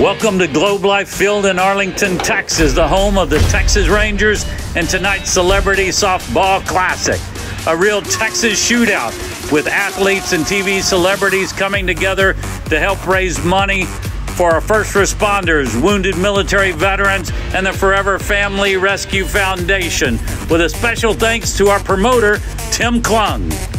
Welcome to Globe Life Field in Arlington, Texas, the home of the Texas Rangers and tonight's Celebrity Softball Classic. A real Texas shootout with athletes and TV celebrities coming together to help raise money for our first responders, wounded military veterans, and the Forever Family Rescue Foundation, with a special thanks to our promoter, Tim Klund.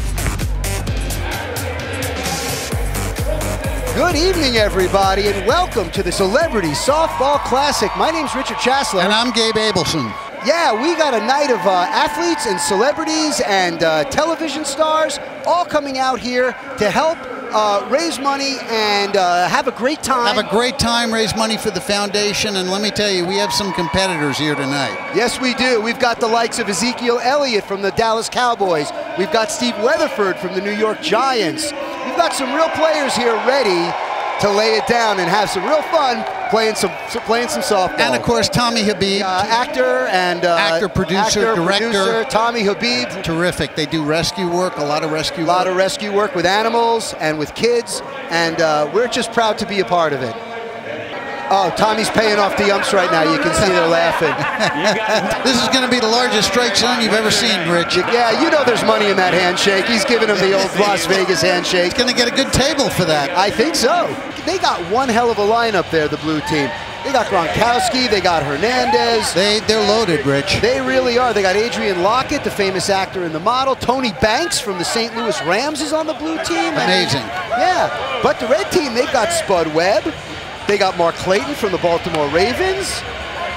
Good evening, everybody, and welcome to the Celebrity Softball Classic. My name's Richard Chasler. And I'm Gabe Abelson. Yeah, we got a night of uh, athletes and celebrities and uh, television stars all coming out here to help uh, raise money and uh, have a great time. Have a great time, raise money for the foundation, and let me tell you, we have some competitors here tonight. Yes, we do. We've got the likes of Ezekiel Elliott from the Dallas Cowboys. We've got Steve Weatherford from the New York Giants. We've got some real players here ready to lay it down and have some real fun playing some playing some softball. And of course, Tommy Habeeb, uh, actor and uh, actor, producer, actor, director. Producer, Tommy Habeeb, terrific. They do rescue work, a lot of rescue, a lot work. of rescue work with animals and with kids, and uh, we're just proud to be a part of it. Oh, Tommy's paying off the umps right now. You can see they're laughing. this is going to be the largest strike zone you've ever seen, Rich. Yeah, you know there's money in that handshake. He's giving him the old Las Vegas handshake. He's going to get a good table for that. I think so. They got one hell of a lineup there, the blue team. They got Gronkowski, they got Hernandez. They, they're loaded, Rich. They really are. They got Adrian Lockett, the famous actor in the model. Tony Banks from the St. Louis Rams is on the blue team. Amazing. yeah. But the red team, they've got Spud Webb. They got Mark Clayton from the Baltimore Ravens.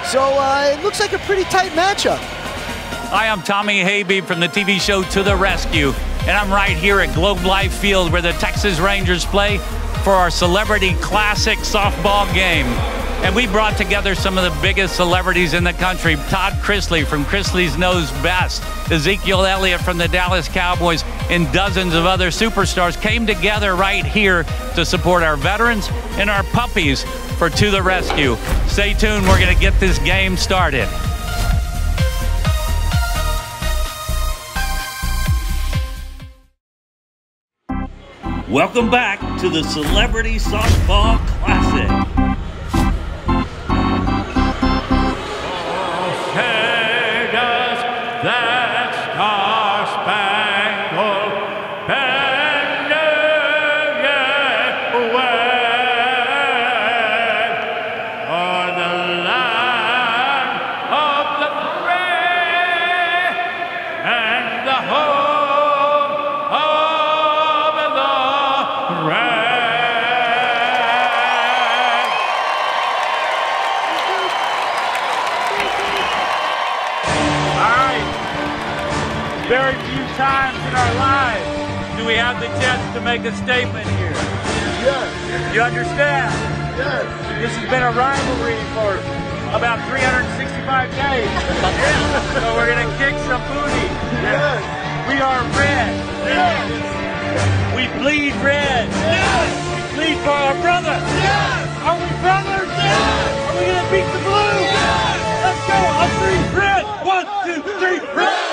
So uh, it looks like a pretty tight matchup. Hi, I'm Tommy Habeeb from the TV show To the Rescue, and I'm right here at Globe Life Field where the Texas Rangers play for our Celebrity Classic softball game. And we brought together some of the biggest celebrities in the country. Todd Chrisley from Chrisley's Knows Best, Ezekiel Elliott from the Dallas Cowboys, and dozens of other superstars came together right here to support our veterans and our puppies for To the Rescue. Stay tuned, we're going to get this game started. Welcome back to the Celebrity Softball Classic. Very few times in our lives do we have the chance to make a statement. You understand? Yes. This has been a rivalry for about 365 days. yeah. so we're going to kick some booty. Yes. We are red. Yes. We bleed red. Yes. We bleed for our brother. Yes. Are we brothers? Yes. Are we going to beat the blue? Yes. Let's go. Three, red. One, two, three, red.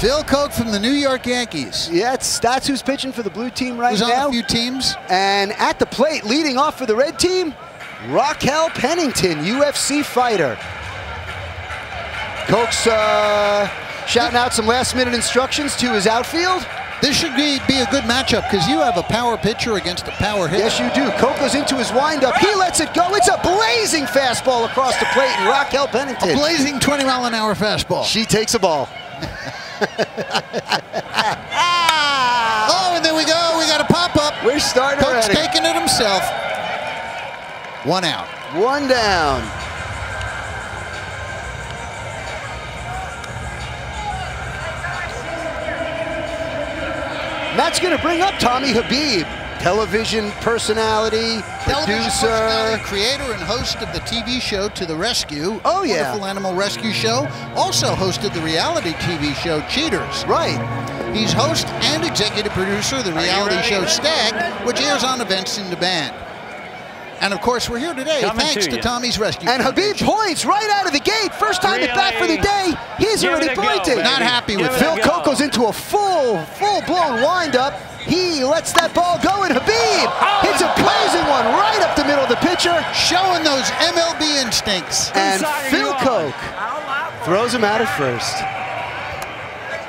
Phil Coke from the New York Yankees. Yeah, it's, that's who's pitching for the blue team right Who's now. on a few teams. And at the plate, leading off for the red team, Raquel Pennington, UFC fighter. Coke's uh, shouting out some last minute instructions to his outfield. This should be, be a good matchup because you have a power pitcher against a power hitter. Yes, you do. Coke goes into his windup. He lets it go. It's a blazing fastball across the plate, and Raquel Pennington. A blazing 20 mile an hour fastball. She takes a ball. oh, and there we go. We got a pop up. We're starting Coke's already. taking it himself. One out. One down. That's going to bring up Tommy Habeeb, television personality, Television producer. personality, creator and host of the TV show To the Rescue. Oh, yeah. Wonderful Animal Rescue Show. Also hosted the reality TV show Cheaters. Right. He's host and executive producer of the reality show Stag, which airs on events in demand. And of course, we're here today Coming thanks to to. Tommy's Rescue. And Habeeb points right out of the gate. First time at bat for the day. He's Give already it a go, pointing. Not happy Give with it Phil Coco's into a full, full-blown windup. He lets that ball go, and Habeeb hits a blazing one right up the middle of the pitcher. Showing those MLB instincts. And Phil Coke throws him out at first.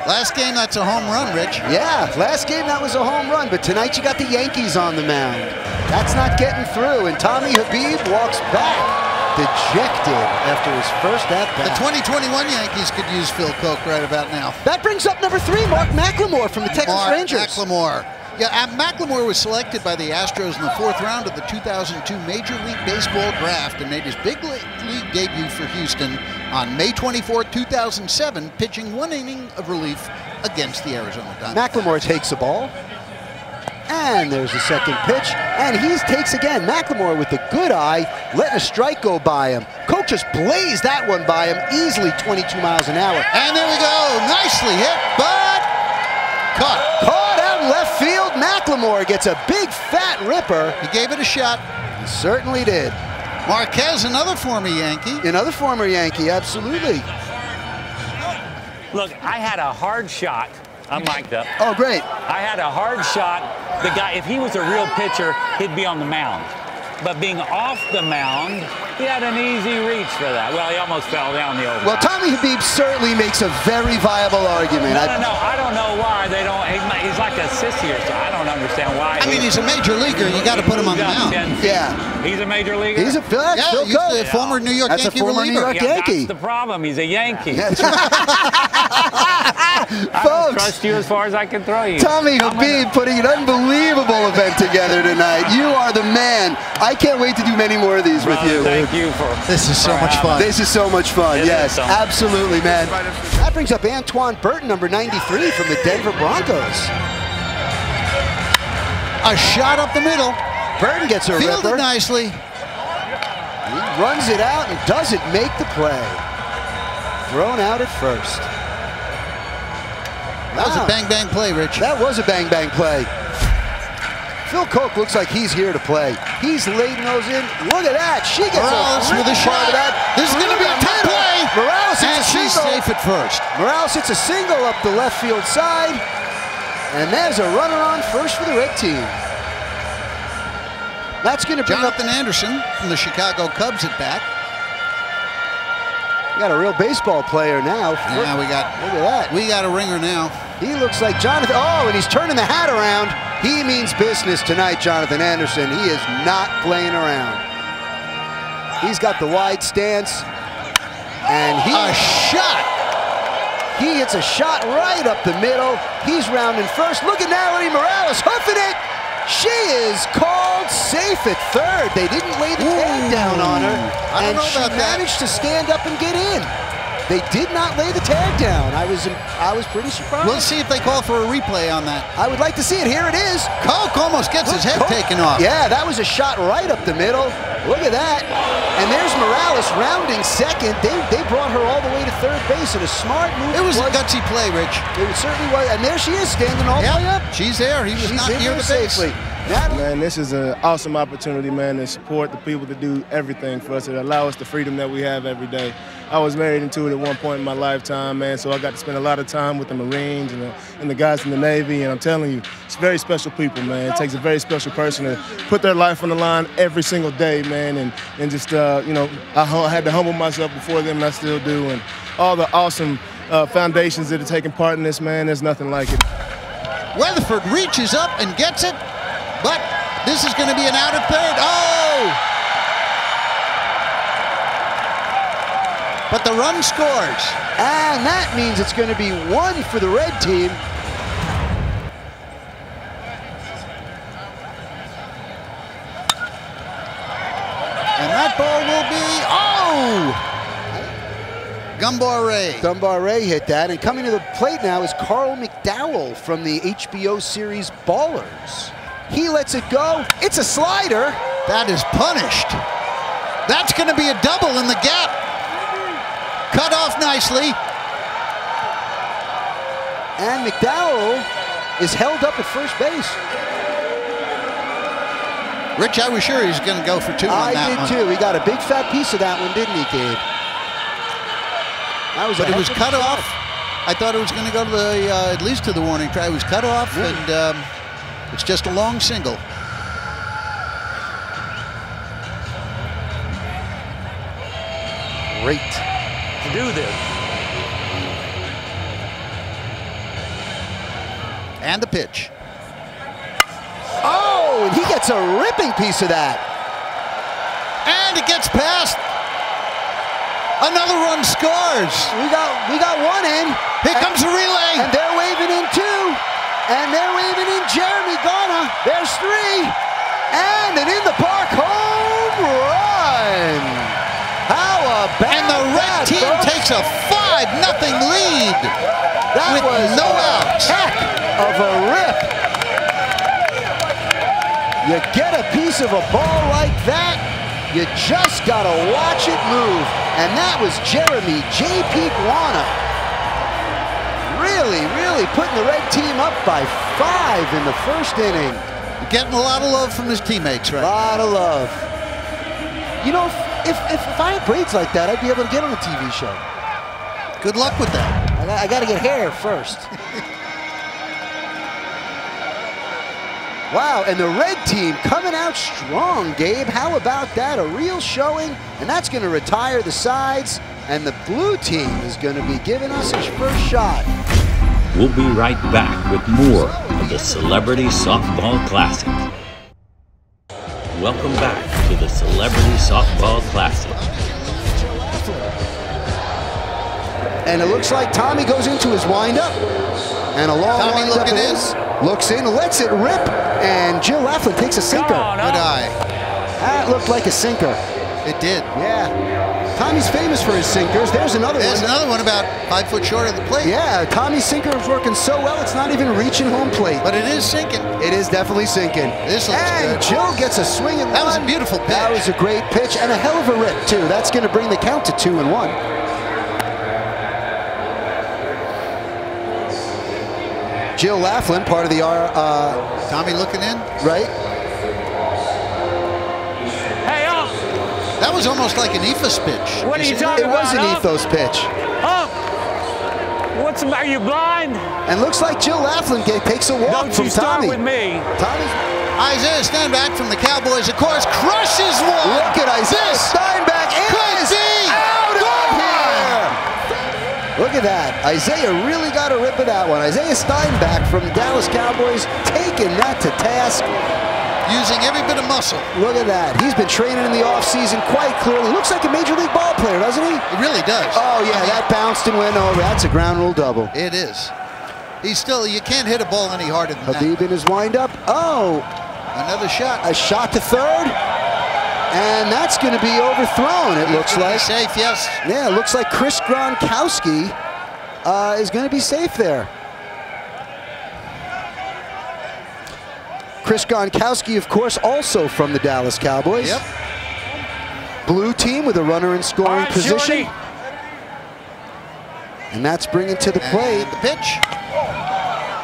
Last game, that's a home run, Rich. Yeah, last game that was a home run, but tonight you got the Yankees on the mound. That's not getting through, and Tommy Habeeb walks back dejected after his first at bat. The 2021 Yankees could use Phil Coke right about now. That brings up number three, Mark McLemore from the Texas Mark Rangers. McLemore. Yeah, McLemore was selected by the Astros in the fourth round of the 2002 Major League Baseball draft and made his big league debut for Houston on May 24, 2007, pitching one inning of relief against the Arizona Diamondbacks. McLemore takes the ball. And there's the second pitch. And he takes again. McLemore with the good eye, letting a strike go by him. Coach just blazed that one by him, easily 22 miles an hour. And there we go. Nicely hit, but caught. Caught out in left field. McLemore gets a big fat ripper. He gave it a shot. He certainly did. Marquez, another former Yankee. Another former Yankee, absolutely. Look, I had a hard shot. I'm mic'd up. Oh, great. I had a hard shot. The guy, if he was a real pitcher, he'd be on the mound. But being off the mound, he had an easy reach for that. Well, he almost fell down the old. Well, Tommy Habeeb certainly makes a very viable argument. no, I- no, no. I don't know why they don't. he- He's like a sissy or something. I don't understand why. I mean, he's a major leaguer. You got to put him on the got mound. Yeah. He's a major leaguer. He's a Phil, Yeah, Phil he's Coke. the former New York That's a Yankee former New. York yeah, Yankee. That's the problem. He's a Yankee. That's I don't Folks, trust you as far as I can throw you. Tommy Habeeb putting an unbelievable event together tonight. You are the man. I can't wait to do many more of these with Brother, you. Thank you for. This is so much having fun. This is so much fun. It is yes, so much absolutely, man. That brings up Antwon Burton, number 93 from the Denver Broncos. A shot up the middle. Burton gets a Fielded ripper. nicely. He runs it out and doesn't make the play. Thrown out at first. That was a bang bang play, Rich. That was a bang bang play. Phil Coke looks like he's here to play. He's laying those in. Look at that. She gets Morales a with a shot. of that. This is going to be a tough play. Morales hits and a she's single. safe at first. Morales hits a single up the left field side. And there's a runner on first for the red team. That's going to bring up Jonathan Anderson from the Chicago Cubs at bat. We got a real baseball player now. Yeah, we got Look at that. we got a ringer now. He looks like Jonathan. Oh, and he's turning the hat around. He means business tonight, Jonathan Anderson. He is not playing around. He's got the wide stance. And he, A shot. he hits a shot right up the middle. He's rounding first. Look at Natalie Morales hoofing it. She is called safe at third. They didn't lay the tag down on her. I don't and know she that. managed to stand up and get in. They did not lay the tag down. I was I was pretty surprised. We'll see if they call for a replay on that. I would like to see it. Here it is. Coke almost gets his head Coke- taken off. Yeah, that was a shot right up the middle. Look at that. And there's Morales rounding second. They, they brought her all the way to third base in a smart move. It was a gutsy play, Rich. It certainly was. And there she is standing all the way up. Yeah, she's there. He was She's not near the base. safely. Natalie, Man, this is an awesome opportunity, man, to support the people that do everything for us, that allow us the freedom that we have every day. I was married into it at one point in my lifetime, man, so I got to spend a lot of time with the Marines and the, and the guys in the Navy, and I'm telling you, it's very special people, man. It takes a very special person to put their life on the line every single day, man, and, and just, uh, you know, I hu- had to humble myself before them, and I still do, and all the awesome uh, foundations that are taking part in this, man, there's nothing like it. Weatherford reaches up and gets it, but this is going to be an out at third. Oh! But the run scores. and that means it's going to be one for the red team. And that ball will be, oh! Gumbar Ray. Ray hit that. And coming to the plate now is Carl McDowell from the HBO series Ballers. He lets it go. It's a slider. That is punished. That's going to be a double in the gap. Cut off nicely. And McDowell is held up at first base. Rich, I was sure he was going to go for two on I did one. too. He got a big fat piece of that one, didn't he, Gabe? That was But it was cut shot. off. I thought it was going to go to the uh, at least to the warning try. It was cut off, and um, it's just a long single. Great. To do this. And the pitch. Oh, and he gets a ripping piece of that. And it gets past. Another run scores. We got we got one in. Here And- comes the relay. And they're waving in two. And they're waving in Jeremy Ghana. There's three. And an in the park home run. How about And the red that, team takes a 5 nothing lead. That with was no outs. Heck of a rip. You get a piece of a ball like that, you just gotta watch it move. And that was Jeremy J.P. Guana. Really, really putting the red team up by five in the first inning. Getting a lot of love from his teammates, right? A lot of love. You know, if, if, if I had braids like that, I'd be able to get on a TV show. Good luck with that. I got, I got to get hair first. wow, and the red team coming out strong, Gabe. How about that? A real showing, and that's going to retire the sides. And the blue team is going to be giving us his first shot. We'll be right back with more of the Celebrity Softball Classic. Welcome back to the Celebrity Softball Classic. And it looks like Tommy goes into his windup. And a long Tommy windup looking it in. is. Looks in, lets it rip, and Jill Laughlin takes a sinker. Come on Good eye. That looked like a sinker. It did. Yeah. Tommy's famous for his sinkers. There's another There's one. another one about five foot short of the plate. Yeah, Tommy's sinker is working so well, it's not even reaching home plate. But it is sinking. It is definitely sinking. This looks and good. Jill gets a swing and That was a beautiful pitch. That was a great pitch and a hell of a rip too. That's going to bring the count to two and one. Jill Laughlin, part of the R, uh, Tommy looking in. right? That was almost like an eephus pitch. What are you see talking It was an? Up. eephus pitch. Up. What's the matter? Are you blind? And looks like Jill Laughlin ga- takes a walk Don't from you start Tommy. with me. Tommy's Isaiah Stanback from the Cowboys, of course, crushes one. Look at Isaiah This Stanback could is be out of gone. here. Look at that. Isaiah really got a rip of that one. Isaiah Stanback from the Dallas Cowboys taking that to task. Using every bit of muscle. Look at that. He's been training in the offseason quite clearly. Looks like a major league ball player, doesn't he? It really does. Oh, yeah, that bounced and went over. That's a ground rule double. It is. He's still, you can't hit a ball any harder than Habeeb in his windup. Oh. Another shot. a shot to third. And that's going to be overthrown, it looks like. Safe, yes. Yeah, it looks like Chris Gronkowski uh, is going to be safe there. Chris Gronkowski, of course, also from the Dallas Cowboys. Yep. Blue team with a runner in scoring right, position. Shorty. And that's bringing to the plate the pitch.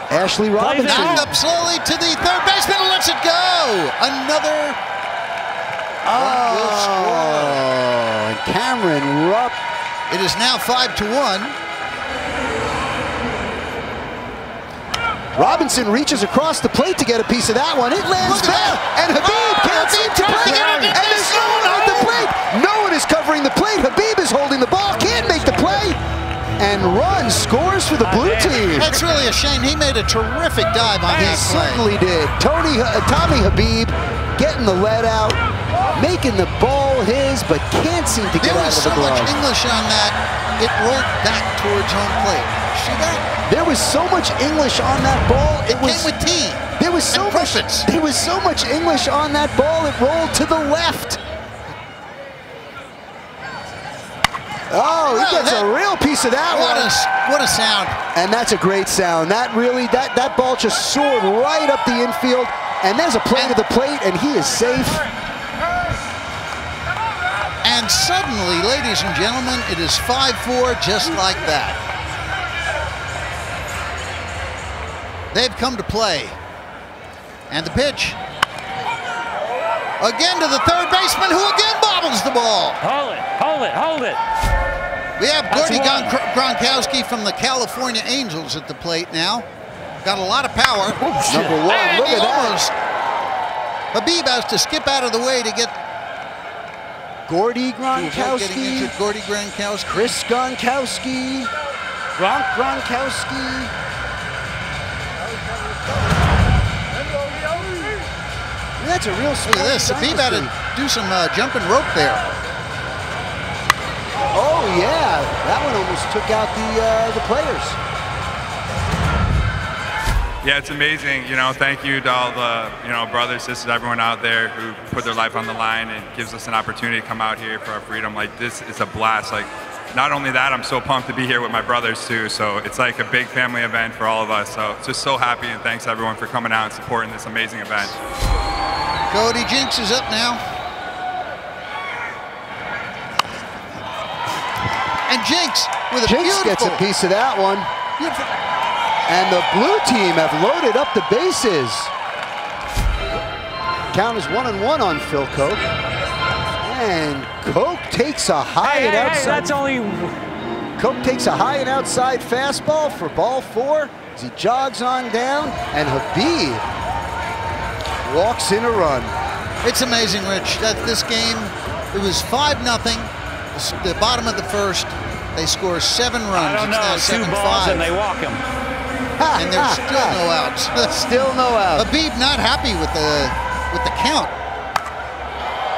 Ashley Robinson. Back up slowly to the third baseman and lets it go. Another. Oh, and Cameron Rupp. It is now five to one. Robinson reaches across the plate to get a piece of that one. It lands Look at there, and Habeeb Oh, can't Habeeb seem to play it. it. And there's no one at the plate. No one is covering the plate. Habeeb is holding the ball, can't make the play, and run scores for the blue team. That's really a shame. He made a terrific dive on He that play. certainly did. Tony, uh, Tommy Habeeb getting the lead out, making the ball but can't seem to get There out was of the so much. English on that. It rolled back towards home plate. See that? There was so much English on that ball. It Came was with T. there was so much there was so much English on that ball. It rolled to the left. Oh, he gets a real piece of that What one. a what a sound. And that's a great sound. That really that that ball just soared right up the infield. And there's a play to the plate, and he is safe. And suddenly, ladies and gentlemen, it is 5-4 just like that. They've come to play. And the pitch. Again to the third baseman, who again bobbles the ball. Hold it, hold it, hold it. We have That's Gordie. Gron- Gronkowski from the California Angels at the plate now. Got a lot of power. Number one, And look he at that. Habeeb has to skip out of the way to get Gordie to Gronkowski. Gordie Gronkowski. Chris Gronkowski, Gronk Gronkowski. That's a real Look small at this. Habeeb had to do some uh, jumping rope there. Oh yeah, that one almost took out the uh, the players. Yeah, it's amazing. You know, thank you to all the you know brothers, sisters, everyone out there who put their life on the line and gives us an opportunity to come out here for our freedom. Like this is a blast. Like not only that, I'm so pumped to be here with my brothers too. So it's like a big family event for all of us. So just so happy and thanks everyone for coming out and supporting this amazing event. Cody Jinks is up now. And Jinks with a Jinks beautiful, gets a piece of that one. beautiful And the blue team have loaded up the bases. Count is one and one on Phil Coke. And Coke takes a high Hey, and hey, hey, outside. that's only Coke takes a high and outside fastball for ball four as he jogs on down. And Habeeb walks in a run. It's amazing, Rich, that this game, it was 5 nothing. The bottom of the first, they score seven runs. I don't it's know, now two balls 5. and they walk him. and there's still no outs. Still no outs. Habeeb not happy with the with the count.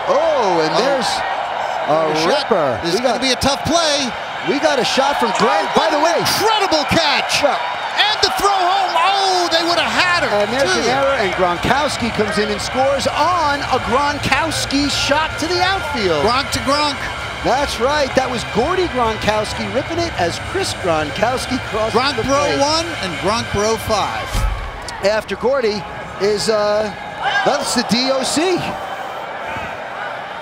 Oh, and oh. there's a Shot. ripper. This is going to be a tough play. we got a shot from Glenn. By the way, incredible catch. Well- and the throw home. Oh, they would have had her. And there's too. an error, and Gronkowski comes in and scores on a Gronkowski shot to the outfield. Gronk to Gronk. That's right. That was Gordie Gronkowski ripping it as Chris Gronkowski crosses Gronk the bro plate. one and Gronk bro five. After Gordie is uh, that's the DOC.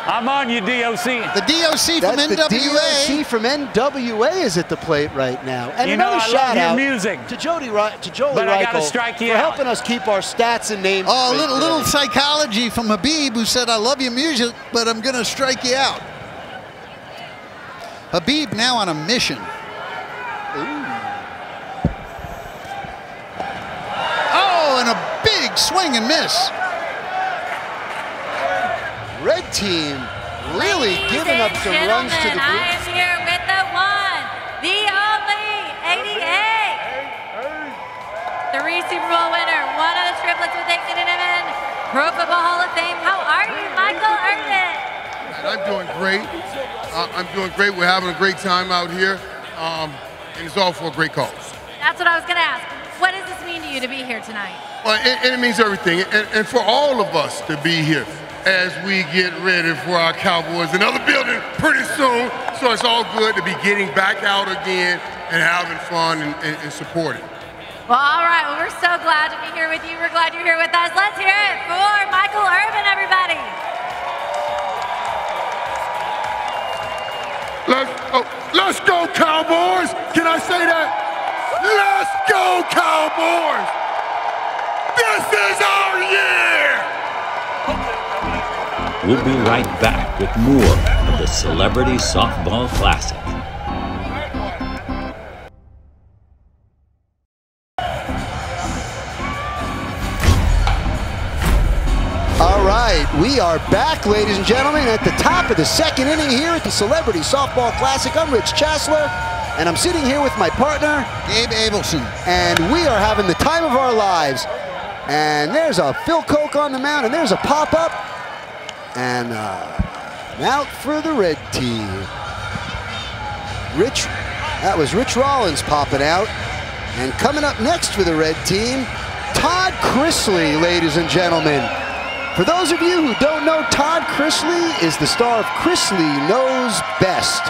I'm on you, DOC. The DOC from That's the NWA. DOC from NWA is at the plate right now. And You know, another I love shout your out music. to Jody Ri- to Jolie But I gotta strike you for out. helping us keep our stats and names. Oh, a straight little little psychology from Habeeb who said, "I love your music, but I'm gonna strike you out." Habeeb now on a mission. Oh, and a big swing and miss. Red team really Ladies giving up and some runs to the blue. I am here with the one, the only 88. Three Super Bowl winner, one of the triplets with Dick Niven, Pro Football Hall of Fame. How are you, Michael Irvin? I'm doing great. Uh, I'm doing great. We're having a great time out here, um, and it's all for a great cause. That's what I was going to ask. What does this mean to you to be here tonight? Well, and, and it means everything, and, and for all of us to be here as we get ready for our Cowboys. Another building pretty soon, so it's all good to be getting back out again and having fun and, and, and supporting. Well, all right. Well, we're so glad to be here with you. We're glad you're here with us. Let's hear it for Michael Irvin, everybody. Let's go Cowboys! Can I say that? Let's go Cowboys! This is our year! We'll be right back with more of the Celebrity Softball Classic. Right, we are back, ladies and gentlemen, at the top of the second inning here at the Celebrity Softball Classic. I'm Rich Chasler, and I'm sitting here with my partner, Gabe Abelson. and we are having the time of our lives. And there's a Phil Coke on the mound, and there's a pop-up, and uh, out for the red team. Rich, that was Rich Rawlings popping out. And coming up next for the red team, Todd Chrisley, ladies and gentlemen. For those of you who don't know, Todd Chrisley is the star of Chrisley Knows Best.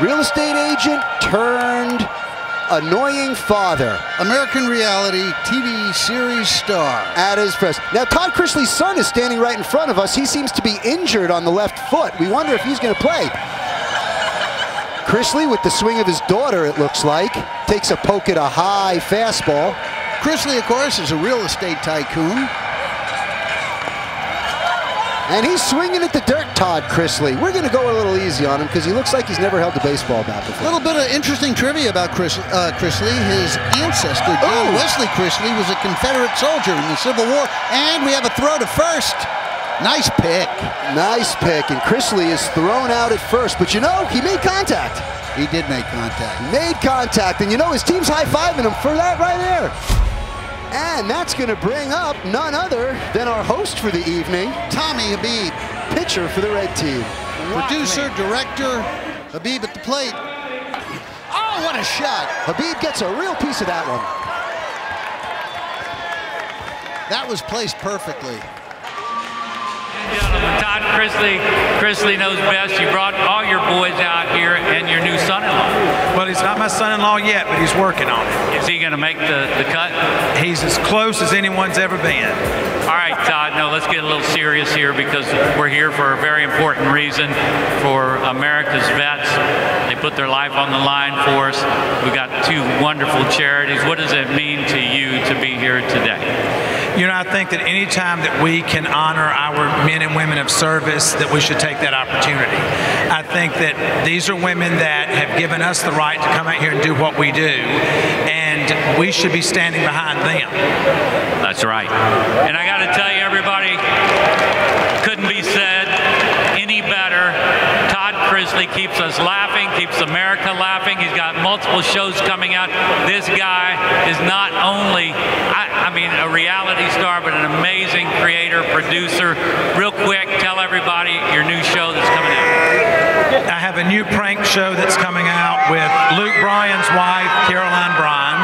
Real estate agent turned annoying father American reality TV series star. at his press. Now, Todd Chrisley's son is standing right in front of us. He seems to be injured on the left foot. We wonder if he's going to play. Chrisley with the swing of his daughter, it looks like, takes a poke at a high fastball. Chrisley, of course, is a real estate tycoon. And he's swinging at the dirt, Todd Chrisley. We're going to go a little easy on him because he looks like he's never held a baseball bat before. A little bit of interesting trivia about Chris, uh, Chrisley. His ancestor, John Ooh. Wesley Chrisley, was a Confederate soldier in the Civil War. And we have a throw to first. Nice pick. Nice pick. And Chrisley is thrown out at first. But you know, he made contact. He did make contact. Made contact. And you know, his team's high fiving him for that right there. And that's going to bring up none other than our host for the evening, Tommy Habeeb, pitcher for the red team. producer, director, Habeeb at the plate. Oh, what a shot. Habeeb gets a real piece of that one. That was placed perfectly. Gentlemen, Todd Chrisley, Chrisley knows best. You brought all your boys out here and your new son-in-law. Well, he's not my son-in-law yet, but he's working on it. Is he going to make the, the cut? He's as close as anyone's ever been. All right, Todd, no, let's get a little serious here because we're here for a very important reason for America's vets. They put their life on the line for us. We've got two wonderful charities. What does it mean to you to be here today? You know, I think that any time that we can honor our men and women of service, that we should take that opportunity. I think that these are women that have given us the right to come out here and do what we do, and we should be standing behind them. That's right. And I got to tell you, everybody, couldn't be said any better. Todd Chrisley keeps us laughing, keeps America laughing. He's got multiple shows coming out. This guy is not only, mean, a reality star, but an amazing creator, producer. Real quick, tell everybody your new show that's coming out. I have a new prank show that's coming out with Luke Bryan's wife, Caroline Bryan.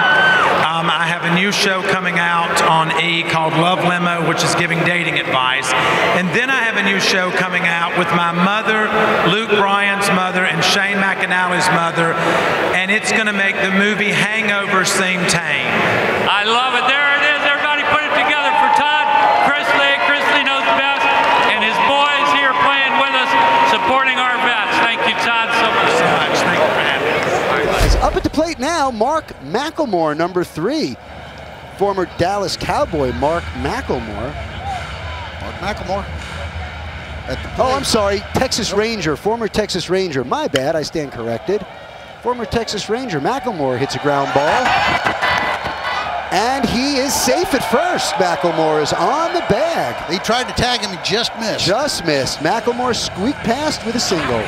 Um, I have a new show coming out on E called Love Limo, which is giving dating advice. And then I have a new show coming out with my mother, Luke Bryan's mother, and Shane McAnally's mother. And it's going to make the movie Hangover seem tame. I love it. There it is. Everybody put it together for Todd Chrisley. Chrisley knows best. And his boys here playing with us, supporting our vets. Thank you, Todd, so much. So much. Thank you for having me. Is up at the plate now, Mark McLemore, number three. Former Dallas Cowboy Mark McLemore. Mark McLemore. Oh, I'm sorry, Texas Ranger, former Texas Ranger. My bad, I stand corrected. Former Texas Ranger McLemore hits a ground ball. And he is safe at first. McLemore is on the bag. He tried to tag him, he just missed. Just missed. McLemore squeaked past with a single.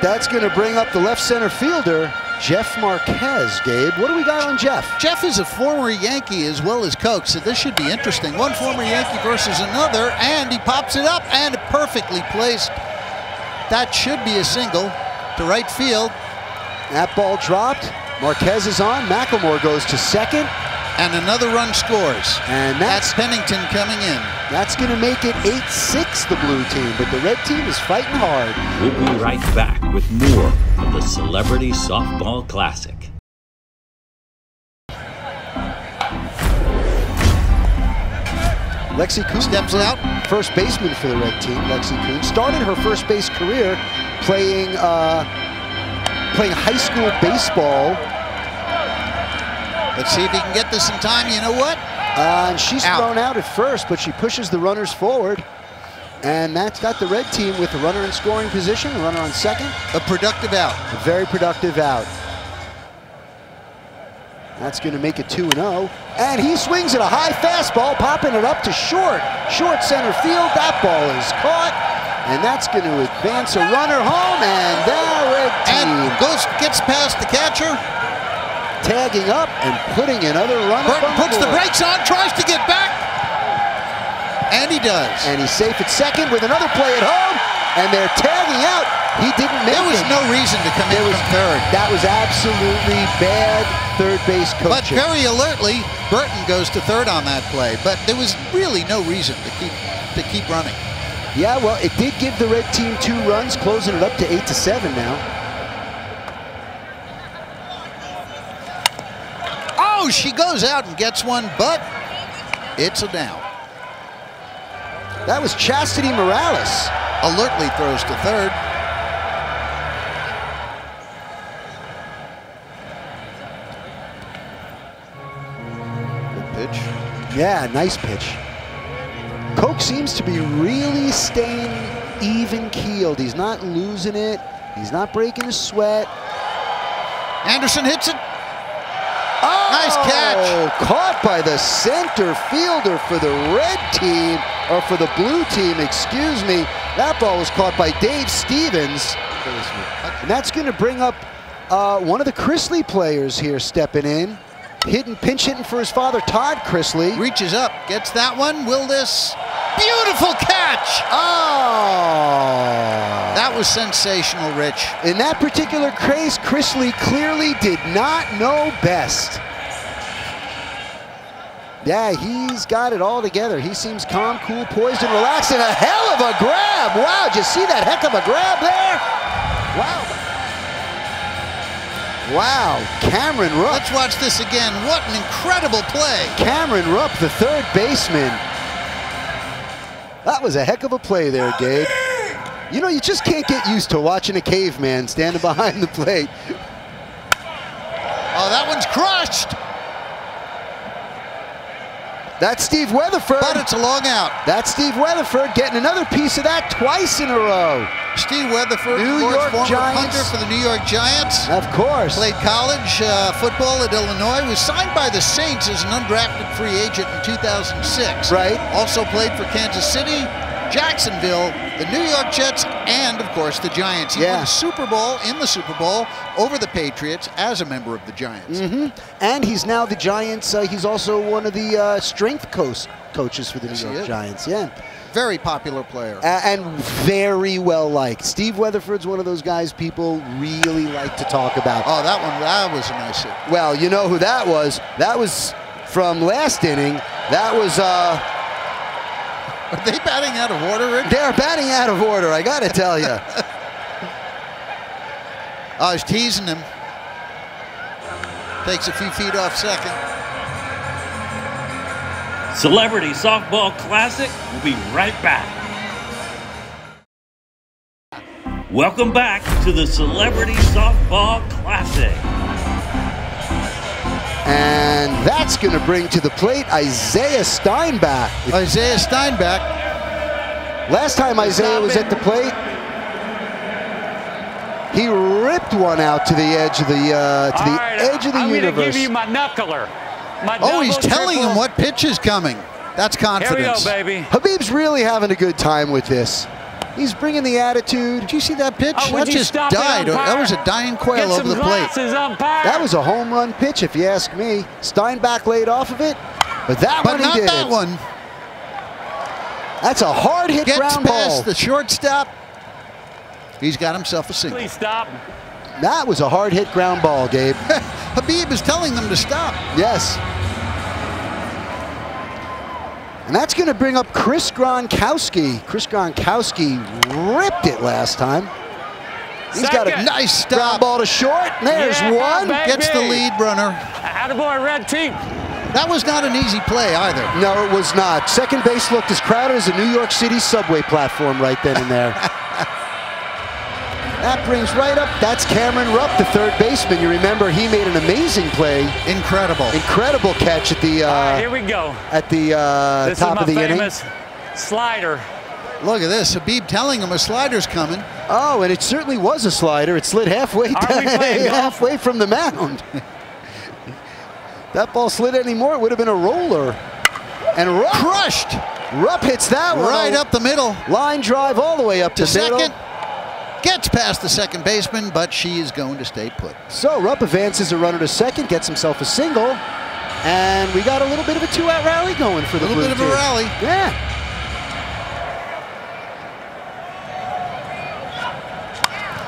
That's going to bring up the left center fielder, Jeff Marquez. Gabe, what do we got on Jeff? Jeff is a former Yankee as well as Coke, so this should be interesting. One former Yankee versus another, and he pops it up and perfectly placed. That should be a single to right field. That ball dropped. Marquez is on. McLemore goes to second. And another run scores. And That's that's Pennington coming in. that's going to make it 8-6 the blue team, but the red team is fighting hard. We'll be right back with more of the Celebrity Softball Classic. Lexi Kuhn Steps out. first baseman for the red team. Lexi Kuhn started her first base career playing uh, playing high school baseball, Let's see if he can get this in time. You know what? uh, and she's Out. thrown out at first, but she pushes the runners forward, and that's got the red team with the runner in scoring position, the runner on second, A productive out. a very productive out. That's going to make it 2 0. And he swings at a high fastball, popping it up to short. Short center field. That ball is caught. And that's going to advance a runner home. And the red team And goes gets past the catcher. Tagging up and putting another runner Burton on puts the brakes on, tries to get back. And he does. And he's safe at second with another play at home. And they're tagging out. He didn't make There was it. no reason to come There in was from third. That was absolutely bad third base coaching. But very alertly, Burton goes to third on that play. But there was really no reason to keep to keep running. Yeah, well, it did give the red team two runs, closing it up to eight to seven now. Oh, she goes out and gets one, but it's a down. That was Chasity Morales. Alertly throws to third. Good pitch. Yeah, nice pitch. Coke seems to be really staying even keeled. He's not losing it. He's not breaking a sweat. Anderson hits it. Oh, Nice catch. Caught by the center fielder for the red team, or for the blue team, excuse me. That ball was caught by Dave Stevens. And that's going to bring up uh, one of the Chrisley players here stepping in. Hitting, pinch hitting for his father, Todd Chrisley. Reaches up, gets that one. Will this? Beautiful catch. Oh! That was sensational, Rich. In that particular case, Chrisley clearly did not know best. Yeah, he's got it all together. He seems calm, cool, poised, and relaxed, and a hell of a grab. Wow, did you see that heck of a grab there? Wow. Wow, Cameron Rupp. Let's watch this again. What an incredible play. Cameron Rupp, the third baseman. That was a heck of a play there, Gabe. You know, you just can't get used to watching a caveman standing behind the plate. Oh, that one's crushed. That's Steve Weatherford. But it's a long out. That's Steve Weatherford getting another piece of that twice in a row. Steve Weatherford, New York former Giants. punter for the New York Giants. Of course. Played college uh, football at Illinois. Was signed by the Saints as an undrafted free agent in 2006. Right. Also played for Kansas City, Jacksonville, the New York Jets, and of course the Giants. He Yeah. won Super Bowl in the Super Bowl over the Patriots as a member of the Giants. Mm -hmm. And he's now the Giants. Uh, he's also one of the uh, strength coach coaches for the Yes, New York. Giants. Yeah. Very popular player. And very well liked. Steve Weatherford's one of those guys people really like to talk about. Oh, that one, that was a nice hit. Well, you know who that was? That was from last inning. That was, uh, Are they batting out of order, Rick? they're batting out of order, I gotta tell you. I was teasing him. Takes a few feet off second. Celebrity Softball Classic will be right back. Welcome back to the Celebrity Softball Classic. And that's gonna bring to the plate Isaiah Stanback. Isaiah Stanback. Last time Isaiah was at the plate, he ripped one out to the edge of the uh, to the right, edge of the I'm gonna give you my knuckler. My Oh, he's telling triple. him what pitch is coming. That's Here we go, confidence. baby. Habeeb's really having a good time with this. He's bringing the attitude. Did you see that pitch? Oh, that just stop it, died. That was a dying quail Get over some the plate. umpire. That was a home run pitch, if you ask me. Stanback laid off of it, but that But one he not that one. That's a hard hit Gets ground past ball. the shortstop. He's got himself a single. Please stop. That was a hard hit ground ball, Gabe. Habeeb is telling them to stop. yes. And that's going to bring up Chris Gronkowski. Chris Gronkowski ripped it last time. He's got a Second. Nice ground stop. ball to short. There's Yeah, one. baby. Gets the lead runner. Attaboy, red team. That was not an easy play either. No, it was not. Second base looked as crowded as a New York City subway platform right then and there. that brings right up. That's Cameron Rupp, the third baseman. You remember he made an amazing play, Incredible. incredible catch at the All right, uh, here we go. at the uh, This top of the inning. famous slider. Look at this. Habeeb telling him a slider's coming. Oh, and it certainly was a slider. It slid halfway down, halfway from the mound. that ball slid anymore, it would have been a roller. And Rupp, Crushed. Rupp hits that one Right up the middle. Line drive all the way up to, To middle. Gets past the second baseman, but she is going to stay put. So Rupp advances a runner to second, gets himself a single, and we got a little bit of a two-out rally going for the A little bit of a rally. Yeah.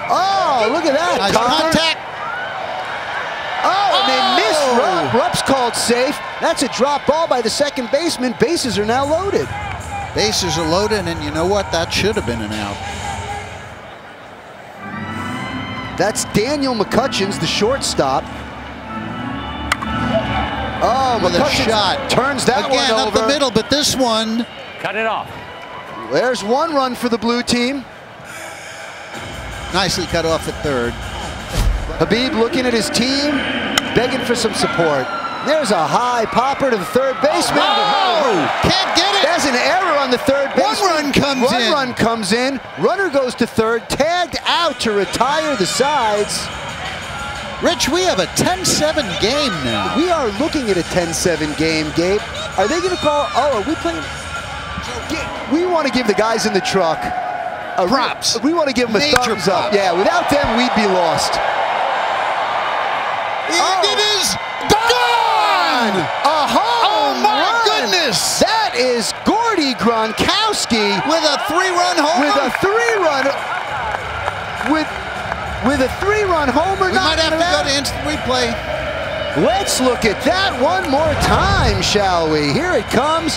Oh, look at that. Nice contact. Oh, and they missed Oh. Rupp. Rupp's called safe. That's a drop ball by the second baseman. Bases are now loaded. Bases are loaded, and you know what? That should have been an out. That's Daniel McCutcheons, the shortstop. Oh, With a McCutcheons shot. turns that Again, one up the middle, but this one, Cut it off. There's one run for the blue team. nicely cut off at third. Habeeb looking at his team, begging for some support. There's a high popper to the third baseman. Oh, oh, can't get it. There's an error on the third One run comes One in. One run comes in. Runner goes to third, tagged out to retire the sides. Rich, we have a 10-7 game now. We are looking at a 10-7 game, Gabe. Are they going to call? Oh, are we playing? We want to give the guys in the truck a Props. We want to give them a Major thumbs up. props. Yeah, without them, we'd be lost. And oh. it is gone! A home Oh, my run. goodness! That is Gordie Gronkowski With a three-run homer. with a three-run with with a three-run homer. we might have to go to instant replay. Let's look at that one more time, shall we? Here it comes.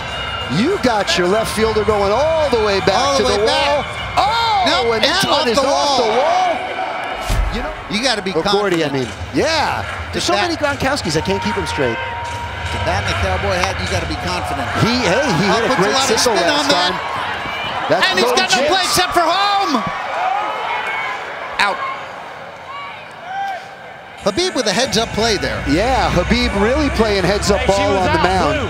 You got your left fielder going all the way back All to the the, wall. back. Oh, Nope, and that one off is the off the wall. Wall. You got to be or Gordie, I confident. mean. Yeah. There's so that- many Gronkowskis, I can't keep them straight. That and a cowboy hat, you got to be confident. He, hey, he Oh, hit a puts a great lot of single spin last on that. time. That's and he's got no Jinks. play except for home. Out. Habeeb with a heads-up play there. Yeah, Habeeb really playing heads-up Hey, ball was on the out, mound. Blue.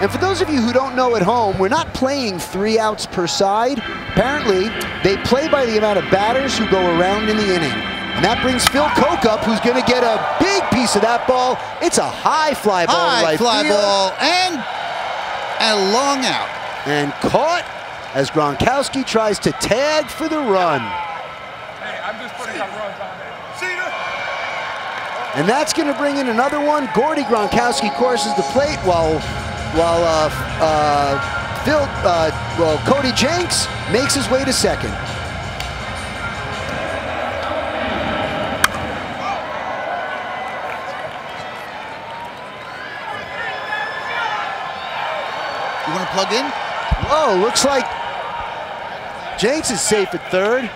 And for those of you who don't know at home, we're not playing three outs per side. Apparently, they play by the amount of batters who go around in the inning. And that brings Phil Coke up, who's going to get a big piece of that ball. It's a high fly ball High right fly field. ball and a long out. And caught as Gronkowski tries to tag for the run. And that's going to bring in another one. Gordie Gronkowski courses the plate while while uh, uh, Phil, uh, well, Cody Jinks makes his way to second. You want to plug in? Whoa, looks like Jinks is safe at third.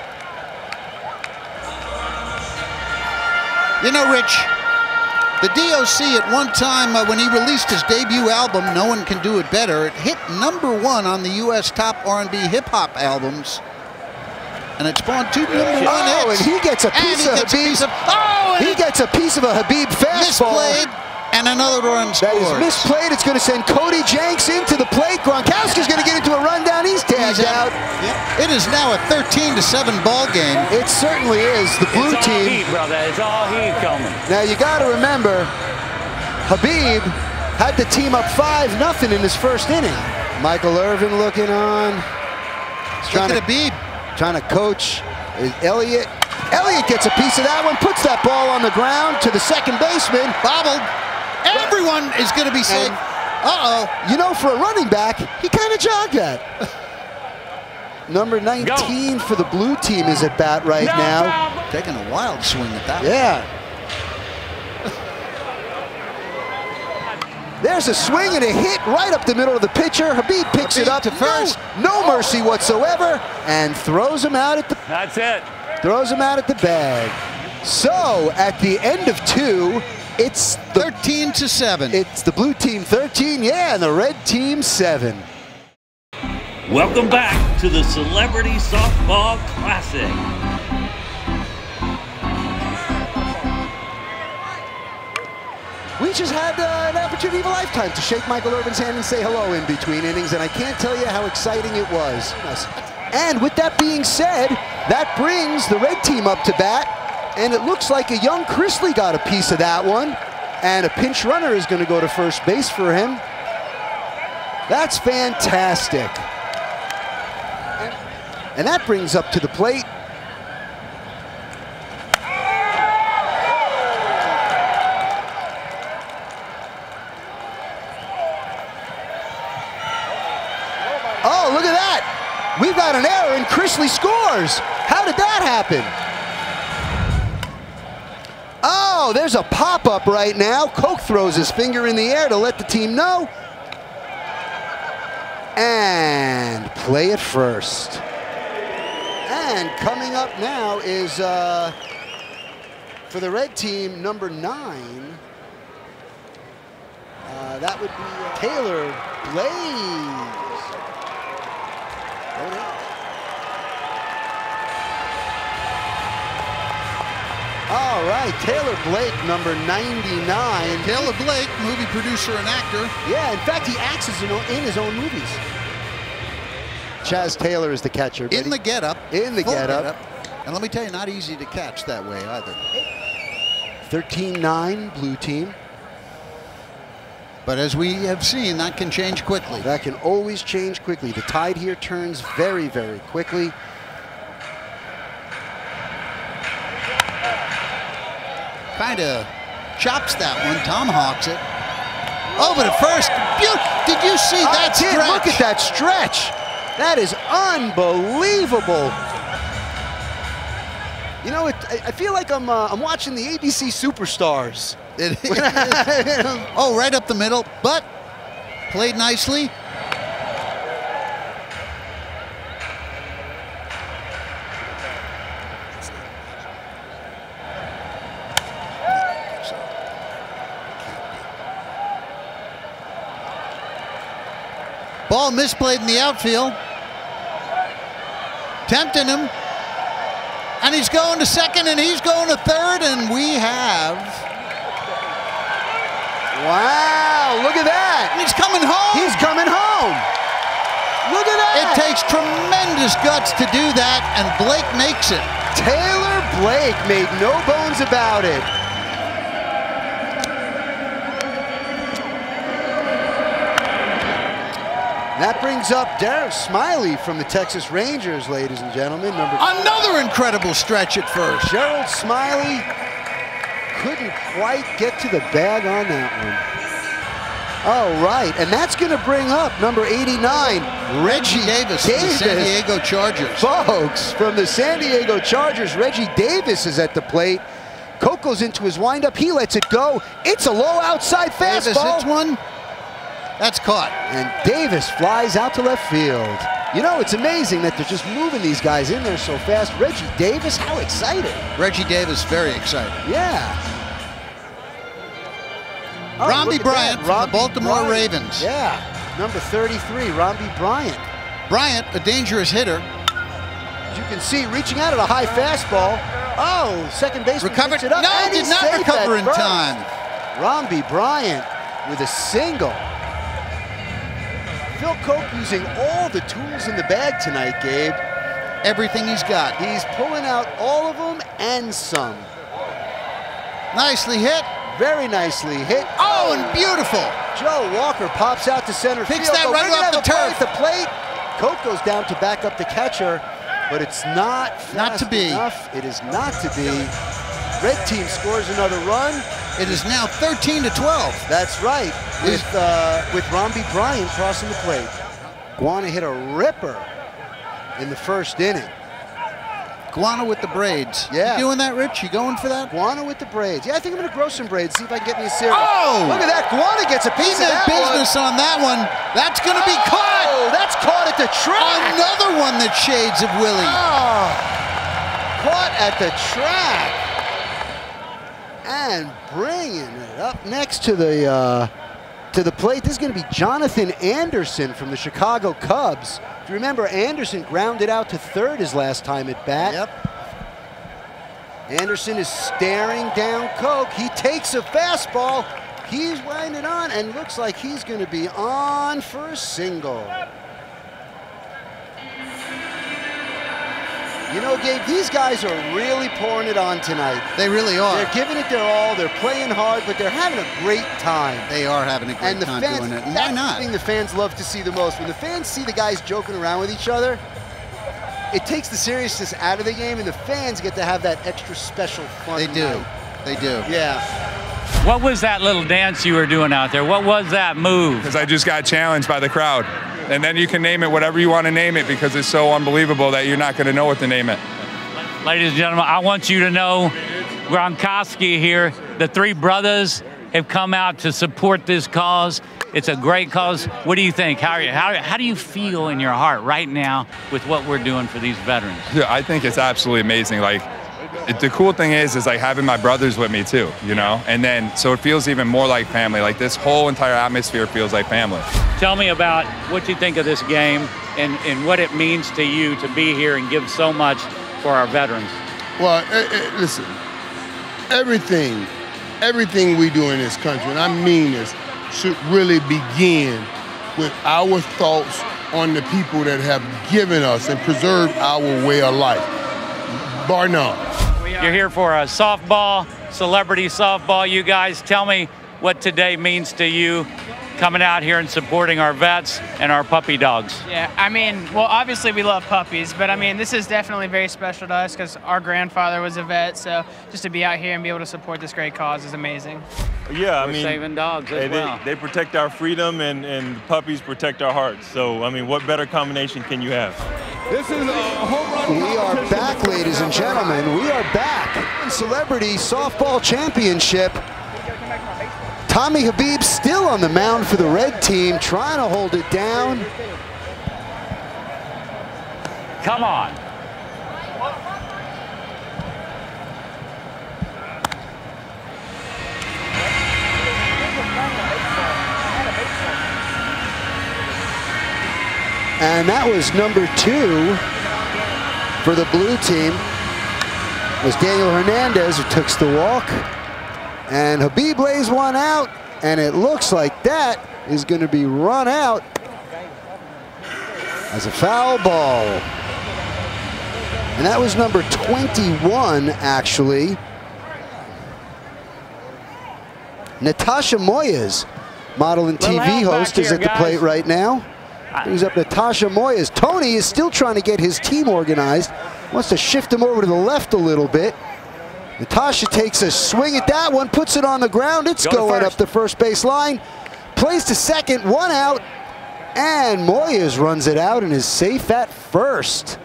You know, Rich, the DOC at one time uh, when he released his debut album, "No One Can Do It Better," it hit number one on the U.S. top R&B hip hop albums, and it spawned two number one Oh, and hits. he gets a And piece he of gets a piece of- oh, and he gets a piece of a Habeeb fastball. misplayed, and another run That is misplayed. It's going to send Cody Jinks into the plate. Gronkowski's going to get into a rundown. He's tagged He's out. Yep. It is now a 13 to seven ball game. It certainly is. The blue It's all team. heat, brother. It's all heat coming. Now you got to remember, Habeeb had the team up five nothing in his first inning. Michael Irvin looking on. He's Look trying at to Habeeb. trying to coach is Elliott. Elliott gets a piece of that one, puts that ball on the ground to the second baseman. Bobbled. Everyone is going to be safe. Uh-oh. You know, for a running back, he kind of jogged that. Number 19 for the blue team is at bat right No now. problem. Taking a wild swing at that. Yeah. There's a swing and a hit right up the middle of the pitcher. Habeeb picks it up to first. No, no mercy whatsoever, and throws him out at the That's it. throws him out at the bag. So at the end of two, it's the 13 to 7. it's the blue team 13, yeah, and the red team seven. Welcome back to the Celebrity Softball Classic. We just had uh, an opportunity of a lifetime to shake Michael Irvin's hand and say hello in between innings, and I can't tell you how exciting it was. And with that being said, that brings the red team up to bat, and it looks like a young Chrisley got a piece of that one, and a pinch runner is going to go to first base for him. That's fantastic. And, that brings up to the plate Oh, look at that. We've got an error and Chrisley scores. How did that happen? Oh, there's a pop-up right now. Coke throws his finger in the air to let the team know. And play it first. And coming up now is, uh, for the red team, number nine. Uh, that would be Taylor Blaze. All right, Taylor Blake, number 99. Taylor Blake, movie producer and actor. Yeah, in fact, he acts in in his own movies. Chaz Taylor is the catcher. In the getup. In the getup. And let me tell you, not easy to catch that way either. 13-9, blue team. But as we have seen, that can change quickly. That can always change quickly. The tide here turns very, very quickly. Kind of chops that one, tomahawks it. Oh, but at first, did you see that I did. stretch? Look at that stretch. That is unbelievable. You know, it, I feel like I'm uh, I'm watching the ABC Superstars. Oh, right up the middle, but played nicely. Misplayed in the outfield. Tempting him. And he's going to second and he's going to third, and we have. Wow, look at that. And he's coming home. He's coming home. Look at that. It takes tremendous guts to do that, and Blake makes it. Taylor Blake made no bones about it. That brings up Derek Smiley from the Texas Rangers, ladies and gentlemen. Number Another incredible stretch at first. Gerald Smiley couldn't quite get to the bag on that one. All right, and that's going to bring up number 89, Reggie Davis, Davis. From the San Diego Chargers. Folks, from the San Diego Chargers, Reggie Davis is at the plate. Coco's into his windup. He lets it go. It's a low outside Davis fastball. hits one. That's caught. And Davis flies out to left field. You know, it's amazing that they're just moving these guys in there so fast. Reggie Davis, how excited. Reggie Davis, very excited. Yeah. Oh, Romby Bryant the Romby Baltimore Bryant. Ravens. Yeah, number 33, Romby Bryant. Bryant, a dangerous hitter. As you can see, reaching out at a high fastball. Oh, second baseman Recovered. picks it up. No, did not recover in first. time. Romby Bryant with a single. Phil Coke using all the tools in the bag tonight, Gabe. Everything he's got. He's pulling out all of them and some. Nicely hit. Very nicely hit. Oh, oh, and beautiful. Joe Walker pops out to center Picks field. that right off the turf. the plate. Coke goes down to back up the catcher, but it's not Not to be. enough. It is not to be. Red team scores another run. It is now 13 to 12. That's right. With uh, with Romby Bryant crossing the plate. Guana hit a ripper in the first inning. Guana with the braids. Yeah. You doing that, Rich? You going for that? Guana with the braids. Yeah, I think I'm going to grow some braids, see if I can get me a cereal. Oh! Look at that. Guana gets a piece of that one. business on that one. That's going to be Oh, caught. That's caught at the track. Another one that shades of Willie. Oh, caught at the track. And bringing it up next to the uh, to the plate. This is going to be Jonathan Anderson from the Chicago Cubs. If you remember, Anderson grounded out to third his last time at bat. Yep. Anderson is staring down Coke. He takes a fastball. He's winding on and looks like he's going to be on for a single. You know, Gabe, these guys are really pouring it on tonight. They really are. They're giving it their all. They're playing hard, but they're having a great time. They are having a great and the time fans, doing it. And why not? the thing the fans love to see the most. When the fans see the guys joking around with each other, it takes the seriousness out of the game, and the fans get to have that extra special fun. They do. night. They do. Yeah. What was that little dance you were doing out there? What was that move? Because I just got challenged by the crowd. And then you can name it whatever you want to name it because it's so unbelievable that you're not going to know what to name it. Ladies and gentlemen, I want you to know Gronkowski here, the three brothers have come out to support this cause. It's a great cause. What do you think? How, are you, how, how do you feel in your heart right now with what we're doing for these veterans? Yeah, I think it's absolutely amazing. Like, the cool thing is, is like having my brothers with me too, you know? And then, so it feels even more like family. Like, this whole entire atmosphere feels like family. Tell me about what you think of this game and, and what it means to you to be here and give so much for our veterans. Well, eh, eh, listen, everything, everything we do in this country, and I mean this, should really begin with our thoughts on the people that have given us and preserved our way of life. Bar none. You're here for a softball, celebrity softball. You guys tell me what today means to you coming out here and supporting our vets and our puppy dogs. Yeah, I mean, well, obviously we love puppies, but I mean, this is definitely very special to us because our grandfather was a vet, so just to be out here and be able to support this great cause is amazing. Yeah, I We're mean, saving dogs as hey, they, well. they protect our freedom and, and puppies protect our hearts. So, I mean, what better combination can you have? This is a home run. We are back, ladies and gentlemen. We are back. Celebrity Softball Championship. Tommy Habeeb still on the mound for the red team, trying to hold it down. Come on. And that was number two for the blue team. It was Daniel Hernandez who took the walk. And Habeeb lays one out, and it looks like that is going to be run out as a foul ball. And that was number 21, actually. Natasha Moyes, model and TV host, is here, at the guys. plate right now. Brings up Natasha Moyes. Tony is still trying to get his team organized. Wants to shift him over to the left a little bit. Natasha takes a swing at that one, puts it on the ground. It's Go going up the first base line. Plays to second, one out. And Moyes runs it out and is safe at first.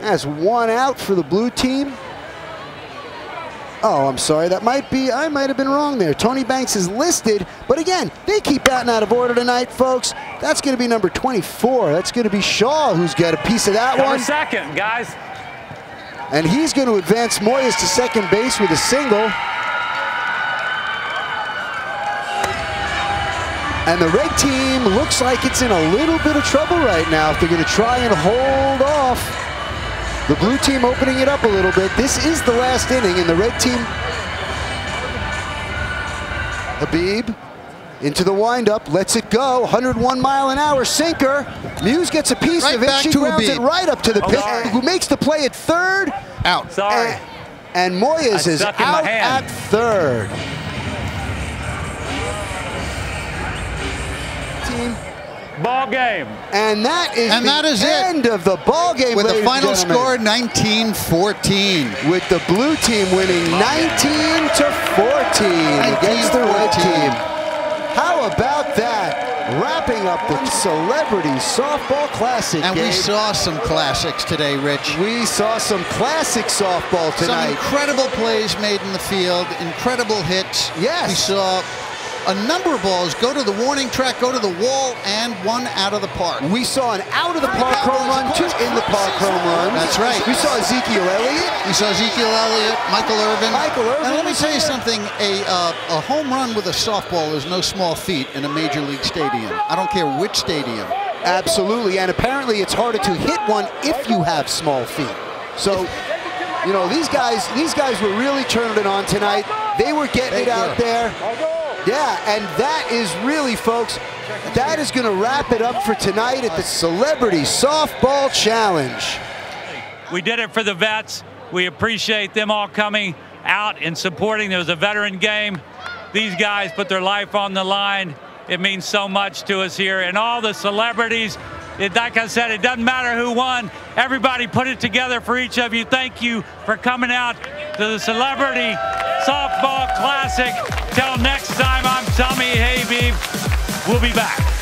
That's one out for the blue team. Oh, I'm sorry. That might be, I might have been wrong there. Tony Banks is listed, but again, they keep batting out of order tonight, folks. That's going to be number 24. That's going to be Shaw who's got a piece of that one. second, guys. And he's going to advance Moyes to second base with a single. And the red team looks like it's in a little bit of trouble right now if they're going to try and hold off. The blue team opening it up a little bit. This is the last inning, and the red team. Habeeb into the windup, lets it go. 101 mile an hour sinker. Muse gets a piece Right of it. She to grounds it right up to the Oh, pit. sorry. Who makes the play at third? Out. Sorry. And, and Moyes is stuck in my out at third. Team. Ball game. And that is And the that is it. end of the ball game, With the final score 19-14. With the blue team winning 19 to 14 against the red 19-14. team. How about that? Wrapping up the Celebrity Softball Classic And we saw some classics today, Rich. We saw some classic softball tonight. Some incredible plays made in the field, incredible hits. Yes. We saw a number of balls go to the warning track, go to the wall, and one out of the park. We saw an out of the park home run, two in the park home runs. That's right. We saw Ezekiel Elliott. We saw Ezekiel Elliott, Michael Irvin. Michael Irvin And let me tell you something: a uh, a home run with a softball is no small feat in a major league stadium. I don't care which stadium. Absolutely, and apparently it's harder to hit one if you have small feet. So, you know, these guys, these guys were really turning it on tonight. They were getting it out there. Yeah, and that is really, folks, that is going to wrap it up for tonight at the Celebrity Softball Challenge. We did it for the vets. We appreciate them all coming out and supporting. There was a veteran game. These guys put their life on the line. It means so much to us here. And all the celebrities, like I said, it doesn't matter who won. Everybody put it together for each of you. Thank you for coming out to the Celebrity Softball Classic. Till next time, I'm Tommy Habeeb. We'll be back.